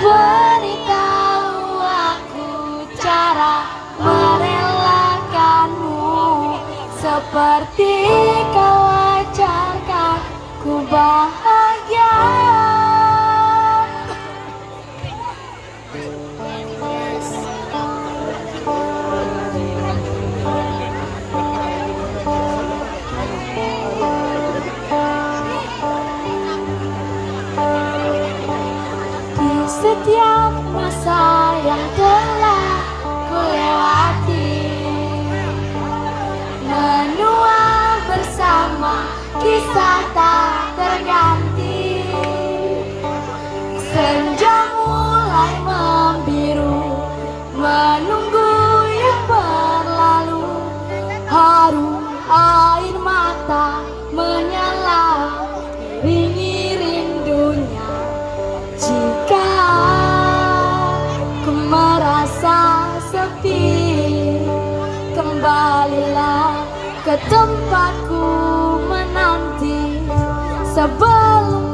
Beritahu aku cara merelakanmu. Seperti kau ajarkan ku bahagia Setiap masa yang telah kulewati Menua bersama kisah tak terganti. Senja mulai membiru Menunggu yang berlalu. Haru air mata menyanyi kembalilah ke tempatku menanti sebelum